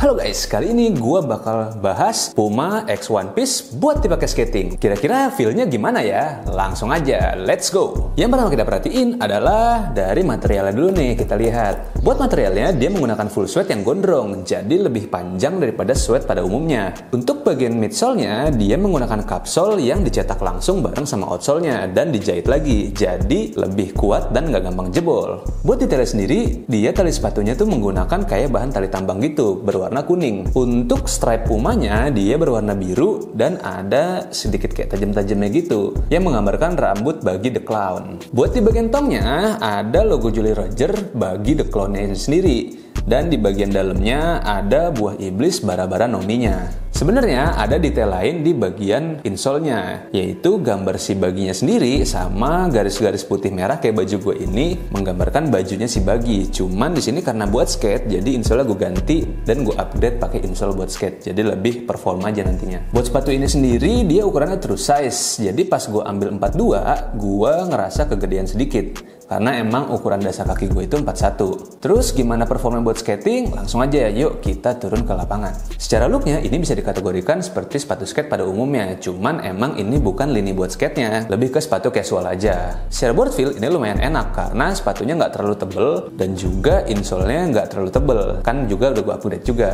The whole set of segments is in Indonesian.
Halo guys, kali ini gue bakal bahas Puma X One Piece buat dipakai skating. Kira-kira feel-nya gimana ya? Langsung aja, let's go! Yang pertama kita perhatiin adalah dari materialnya dulu nih, kita lihat. Buat materialnya, dia menggunakan full sweat yang gondrong, jadi lebih panjang daripada sweat pada umumnya. Untuk bagian midsole-nya, dia menggunakan kapsul yang dicetak langsung bareng sama outsole-nya dan dijahit lagi, jadi lebih kuat dan nggak gampang jebol. Buat detailnya sendiri, dia tali sepatunya tuh menggunakan kayak bahan tali tambang gitu, berwarna berwarna kuning. Untuk stripe pumanya dia berwarna biru dan ada sedikit kayak tajam-tajamnya gitu yang menggambarkan rambut bagi The Clown. Buat di bagian tongnya ada logo Jolly Roger bagi The Clown-nya sendiri dan di bagian dalamnya ada buah iblis bara-bara nominya. Sebenarnya ada detail lain di bagian insole-nya, yaitu gambar si baginya sendiri sama garis-garis putih merah kayak baju gue ini menggambarkan bajunya si bagi. Cuman di sini karena buat skate, jadi insole gue ganti dan gue update pakai insole buat skate. Jadi lebih perform aja nantinya. Buat sepatu ini sendiri dia ukurannya true size. Jadi pas gue ambil 42, gue ngerasa kegedean sedikit karena emang ukuran dasar kaki gue itu 41. Terus gimana performa buat skating? Langsung aja yuk kita turun ke lapangan. Secara looknya ini bisa dikategorikan seperti sepatu skate pada umumnya, cuman emang ini bukan lini buat skate-nya, lebih ke sepatu casual aja. Secara board feel ini lumayan enak karena sepatunya nggak terlalu tebel dan juga insole-nya nggak terlalu tebel, kan juga udah gue update juga.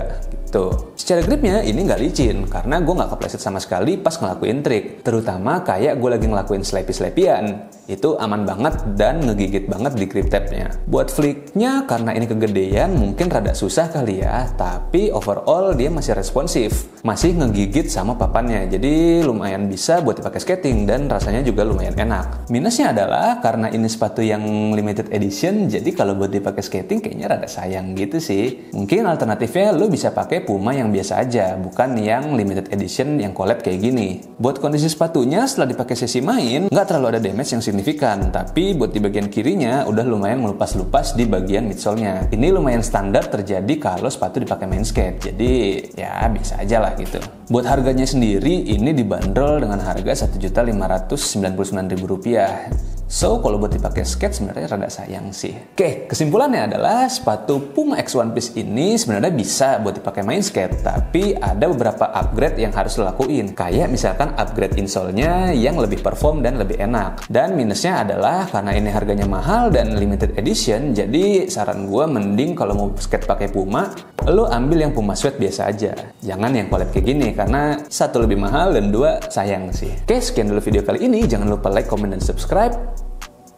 Secara gripnya ini nggak licin karena gue nggak kepleset sama sekali pas ngelakuin trik, terutama kayak gue lagi ngelakuin slappy-slappyan itu aman banget dan ngegigit banget di grip tabnya. Buat flicknya karena ini kegedean mungkin rada susah kali ya, tapi overall dia masih responsif, masih ngegigit sama papannya, jadi lumayan bisa buat dipakai skating dan rasanya juga lumayan enak. Minusnya adalah karena ini sepatu yang limited edition, jadi kalau buat dipakai skating kayaknya rada sayang gitu sih. Mungkin alternatifnya lo bisa pakai Puma yang biasa aja, bukan yang limited edition yang collab kayak gini. Buat kondisi sepatunya setelah dipakai sesi main, nggak terlalu ada damage yang signifikan, tapi buat di bagian kirinya udah lumayan melupas-lupas di bagian midsole-nya. Ini lumayan standar terjadi kalau sepatu dipakai main skate, jadi ya bisa aja lah gitu. Buat harganya sendiri, ini dibanderol dengan harga Rp1.599.000. So, kalau buat dipakai skate sebenarnya rada sayang sih. Oke, kesimpulannya adalah sepatu Puma X One Piece ini sebenarnya bisa buat dipakai main skate, tapi ada beberapa upgrade yang harus dilakuin. Kayak misalkan upgrade insole-nya yang lebih perform dan lebih enak. Dan minusnya adalah karena ini harganya mahal dan limited edition, jadi saran gue mending kalau mau skate pakai Puma, lo ambil yang Puma Sweat biasa aja. Jangan yang collab kayak gini, karena satu lebih mahal dan dua sayang sih. Oke, sekian dulu video kali ini. Jangan lupa like, comment, dan subscribe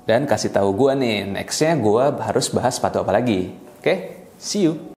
dan kasih tahu gue nih nextnya gue harus bahas sepatu apa lagi. Oke, okay? see you.